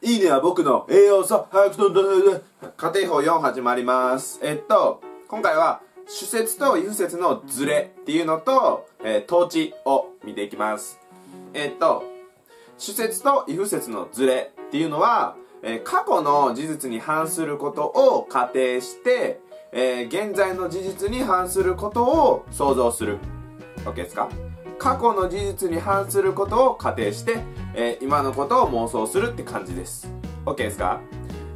いいねは僕の栄養素早くとんど家庭法4始まります。えっと今回は主説と異不説のズレっていうのと、えー、統治を見ていきます。えっと主説と異不説のズレっていうのは、えー、過去の事実に反することを仮定してえー、現在の事実に反することを想像する。OK ですか？過去の事実に反することを仮定して、えー、今のことを妄想するって感じです。OK ですか？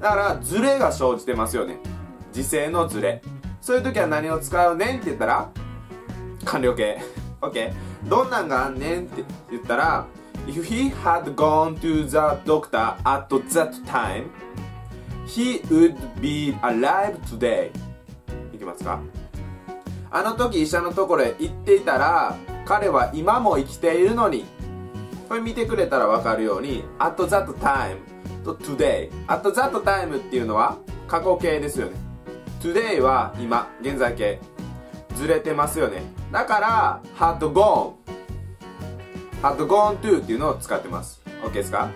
だからズレが生じてますよね。時勢のズレ。そういう時は何を使うねんって言ったら完了形。OK どんなんがあんねんって言ったら If he had gone to the doctor at that time he would be alive today. いきますか？あの時医者のところへ行っていたら彼は今も生きているのに。これ見てくれたら分かるように at that time と today at that time っていうのは過去形ですよね。today は今現在形。ずれてますよね。だから had gone had gone to っていうのを使ってます。OK ですか？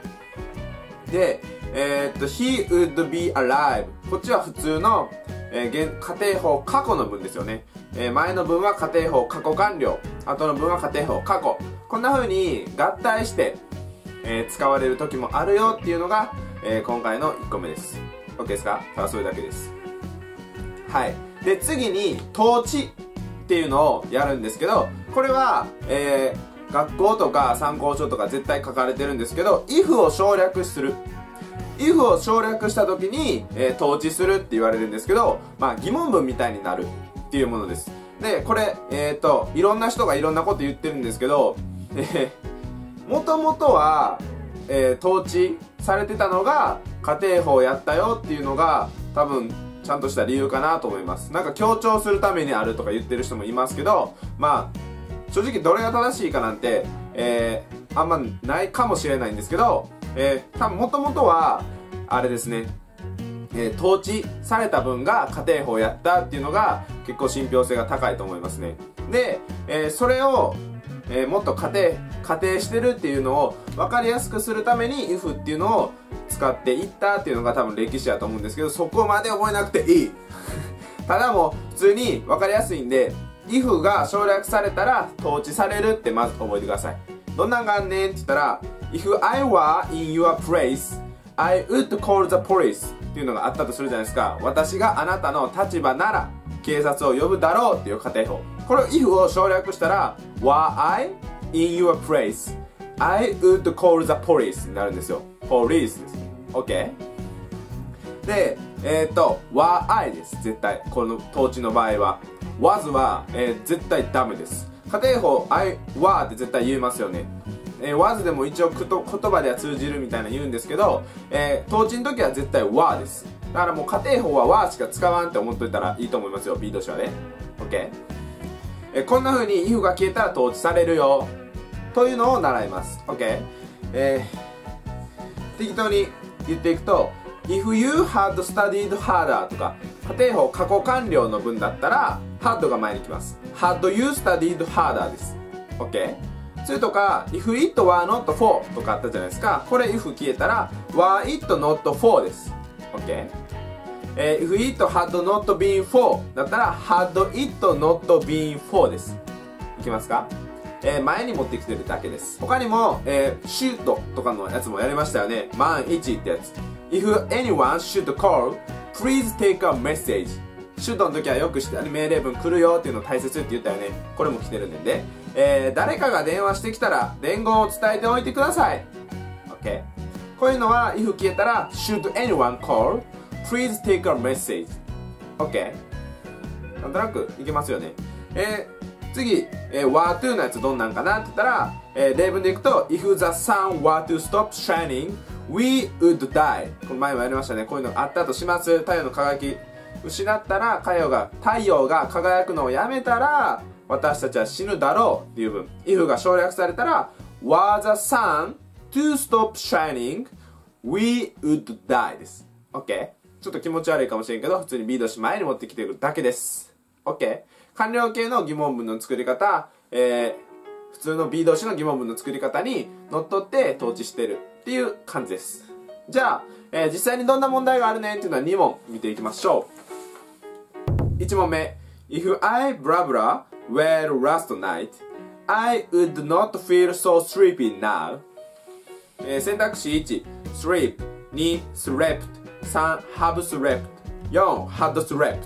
でえー、っと he would be alive こっちは普通のえー、家庭法過去の文ですよね。えー、前の文は家庭法過去完了。後の文は家庭法過去。こんな風に合体して、えー、使われる時もあるよっていうのが、え今回の1個目です。OK ですか？ただそれだけです。はい。で、次に、統治っていうのをやるんですけど、これは、え学校とか参考書とか絶対書かれてるんですけど、if を省略する。If を省略した時に、えー、統治するって言われるんですけど、まあ疑問文みたいになるっていうものです。で、これ、えっ、ー、と、いろんな人がいろんなこと言ってるんですけど、えー、もともとは、えー、統治されてたのが家庭法やったよっていうのが多分ちゃんとした理由かなと思います。なんか強調するためにあるとか言ってる人もいますけど、まあ、正直どれが正しいかなんて、えー、あんまないかもしれないんですけど、えー、多分もともとは、あれですね、えー、統治された分が家庭法やったっていうのが結構信憑性が高いと思いますね。で、えー、それを、えー、もっと仮定、仮定してるっていうのを分かりやすくするために if っていうのを使っていったっていうのが多分歴史やと思うんですけど、そこまで覚えなくていい。ただもう普通に分かりやすいんで、if が省略されたら統治されるってまず覚えてください。どんなんがあんねんって言ったら、If I were in your place, I would call the police っていうのがあったとするじゃないですか。私があなたの立場なら警察を呼ぶだろうっていう仮定法。これを if を省略したら Were I in your place, I would call the police になるんですよ。police です。OK? で、えっ、ー、と、were I です。絶対。この統治の場合は。was は、えー、絶対ダメです。仮定法 I were って絶対言えますよね。えー、was でも一応言葉では通じるみたいな言うんですけど、えー、統治の時は絶対わです。だからもう家庭法は were しか使わんって思っといたらいいと思いますよ、B としてはね。OK? えー、こんな風に if が消えたら統治されるよ。というのを習います。OK? えー、適当に言っていくと、if you had studied harder とか、家庭法過去完了の文だったら、had が前に来ます。had you studied harder です。OK? それとか、if it were not for とかあったじゃないですか。これ if 消えたら、were it not for です。OK? えー、if it had not been for だったら、had it not been for です。いきますか？えー、前に持ってきてるだけです。他にも、えー、シュートとかのやつもやりましたよね。万一ってやつ。If anyone should call, please take a message. シュートの時はよくして命令文来るよっていうの大切って言ったよね。これも来てるんでね。えー、誰かが電話してきたら伝言を伝えておいてください。OK こういうのは if 消えたら should anyone call please take a message. OK なんとなくいけますよね。えー、次、えー、were to のやつどんなんかなって言ったら、えー、例文でいくと if the sun were to stop shining we would die. この前もやりましたね。こういうのがあったとします。太陽の輝き失ったら太陽が太陽が輝くのをやめたら私たちは死ぬだろうっていう文 if が省略されたら was the sun to stop shining we would die です。OK ちょっと気持ち悪いかもしれんけど普通に B 動詞前に持ってきてるだけです。OK 完了形の疑問文の作り方、えー、普通の B 動詞の疑問文の作り方にのっとって統治してるっていう感じです。じゃあ、えー、実際にどんな問題があるねっていうのは2問見ていきましょう。1問目。If I blah blah well last night, I would not feel so sleepy now. えー、選択肢1、sleep。2、slept。3、have slept。4、had slept。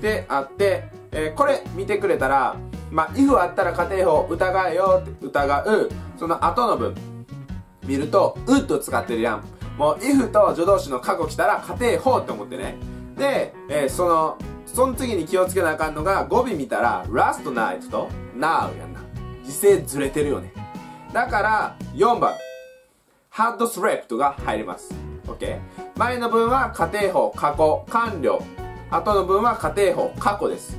であって、えー、これ見てくれたら、まあ、if あったら仮定法疑えよって疑う、その後の文見ると、would 使ってるやん。もう if と助動詞の過去来たら仮定法って思ってね。で、えー、その、その次に気をつけなあかんのが語尾見たら last night と now やんな。時勢ずれてるよね。だから4番 had slept が入ります。OK? 前の文は仮定法、過去、完了。後の文は仮定法、過去です。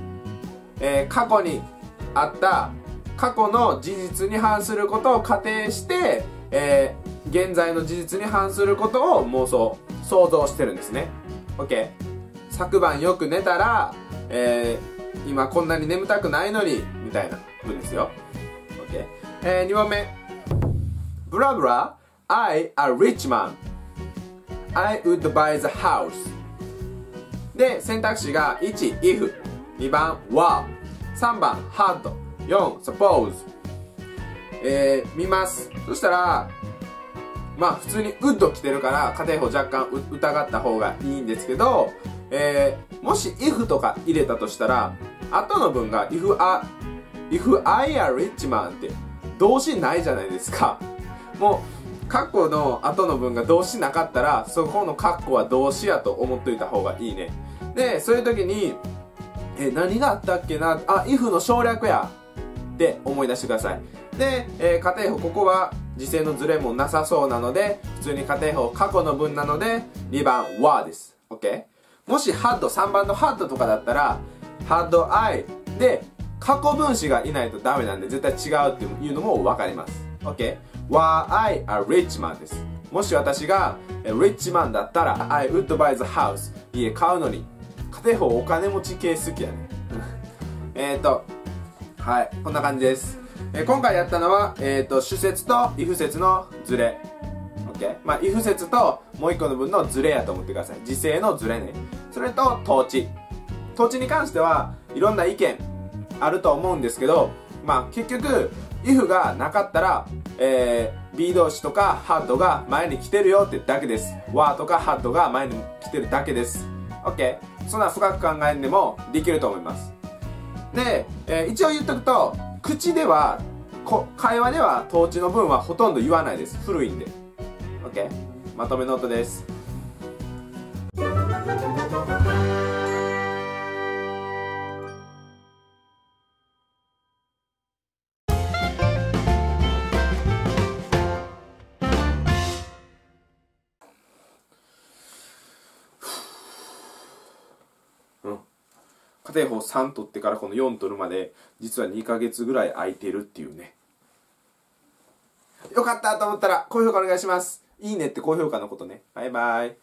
えー、過去にあった過去の事実に反することを仮定して、えー、現在の事実に反することを妄想、想像してるんですね。OK? 昨晩よく寝たら、えー、今こんなに眠たくないのに、みたいな文ですよ。OK? えー、2問目。ブラブラ I a rich man. I would buy the house. で選択肢が1 if 2番 were 3番 had. 4 suppose. えー、見ます。そしたらまあ普通に would 来てるから家庭法若干疑った方がいいんですけど、えー、もし if とか入れたとしたら後の文が if, I, if I a rich man って動詞ないじゃないですかもうカッコの後の文が動詞なかったら、そこのカッコは動詞やと思っといた方がいいね。で、そういう時に、え、何があったっけな？あ、if の省略やって思い出してください。で、えー、家庭法、ここは時制のズレもなさそうなので、普通に家庭法過去の文なので、2番 were です。OK? もし had、3番の had とかだったら、had I で、過去分詞がいないとダメなんで、絶対違うっていうのもわかります。OK? Were I a rich man です。もし私が rich man だったら I would buy the house 家買うのに片方お金持ち系好きやね えっとはいこんな感じです、えー、今回やったのは、えーと、主説と if 説のズレ OK まあ if 説ともう一個の分のズレやと思ってください時勢のズレねそれと統治統治に関してはいろんな意見あると思うんですけどまあ結局 if がなかったらえー、B 動詞とか had が前に来てるよってだけです。wa とか had が前に来てるだけです。OK? そんな深く考えんでもできると思います。で、えー、一応言っとくと、口では、こ会話では統治の文はほとんど言わないです。古いんで。OK? まとめノートです。家庭法3取ってからこの4取るまで実は2ヶ月ぐらい空いてるっていうねよかったと思ったら高評価お願いしますいいねって高評価のことね。バイバイ。